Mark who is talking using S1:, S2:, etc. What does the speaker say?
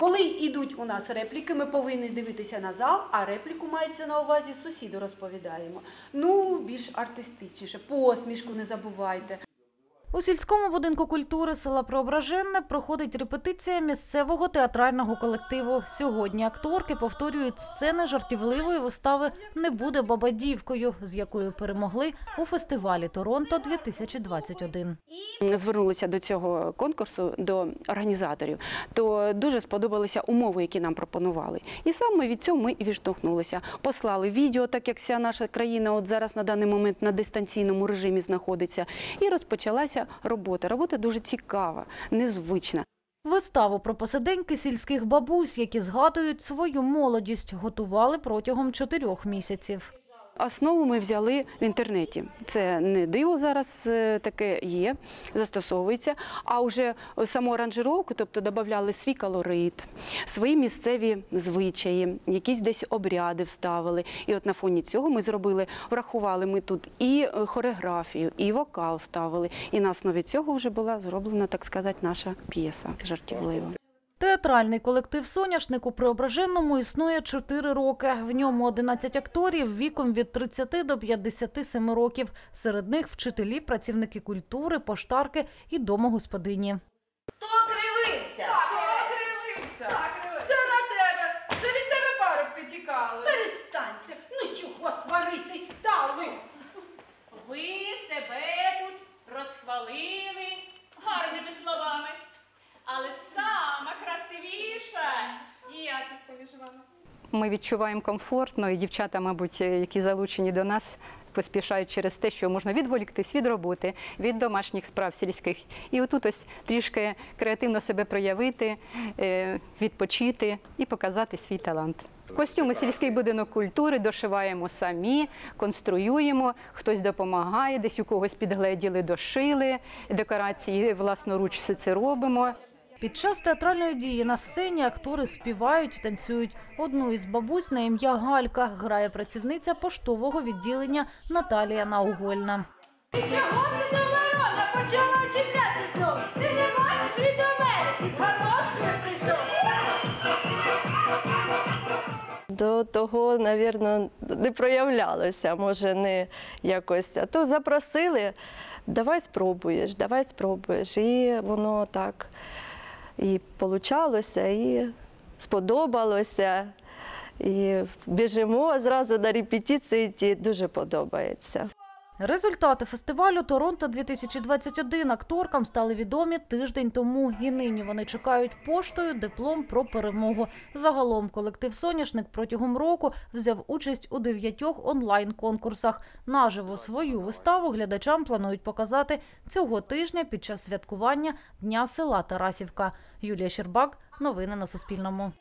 S1: Коли йдуть у нас репліки, ми повинні дивитися на зал, а репліку мається на увазі сусіду розповідаємо. Ну, більш артистичніше, посмішку не забувайте.
S2: У сільському будинку культури села Преображенне проходить репетиція місцевого театрального колективу. Сьогодні акторки повторюють сцени жартівливої вистави Не буде бабадівкою, з якою перемогли у фестивалі Торонто 2021.
S3: звернулися до цього конкурсу до організаторів, то дуже сподобалися умови, які нам пропонували. І саме від цього ми і відштовхнулися. Послали відео, так як вся наша країна от зараз на даний момент на дистанційному режимі знаходиться, і розпочалася робота. Робота дуже цікава, незвична.
S2: Виставу про посиденьки сільських бабусь, які згадують свою молодість, готували протягом чотирьох місяців.
S3: Основу ми взяли в інтернеті. Це не диво зараз е, таке є, застосовується. А вже саму аранжировку, тобто додавали свій колорит, свої місцеві звичаї, якісь десь обряди вставили. І от на фоні цього ми зробили, врахували ми тут і е, хореографію, і вокал ставили. І на основі цього вже була зроблена, так сказати, наша п'єса жартівлива.
S2: Театральний колектив «Соняшник» у Преображенному існує 4 роки. В ньому 11 акторів віком від 30 до 57 років. Серед них вчителі, працівники культури, поштарки і домогосподині.
S4: Ми відчуваємо комфортно, і дівчата, мабуть, які залучені до нас, поспішають через те, що можна відволіктись від роботи, від домашніх справ сільських. І отут ось трішки креативно себе проявити, е, відпочити і показати свій талант. Костюми сільський будинок культури дошиваємо самі, конструюємо, хтось допомагає, десь у когось підгледіли, дошили, декорації власноруч все це робимо.
S2: Під час театральної дії на сцені актори співають, танцюють. Одну із бабусь на ім'я Галька грає працівниця поштового відділення Наталія Наугольна.
S5: Ти чого це до ворона почала чіпляти знову? Ти не бачиш він до мене із гармошкою прийшов.
S6: До того, напевно, не проявлялося, може, не якось. А то запросили, давай спробуєш, давай спробуєш. І воно так і получалося, і сподобалося. І біжимо зразу на репетиції, ті дуже подобається.
S2: Результати фестивалю Торонто 2021 акторкам стали відомі тиждень тому, і нині вони чекають поштою диплом про перемогу. Загалом колектив Соняшник протягом року взяв участь у дев'ятьох онлайн-конкурсах. Наживо свою виставу глядачам планують показати цього тижня під час святкування Дня села Тарасівка. Юлія Щербак. Новини на Суспільному.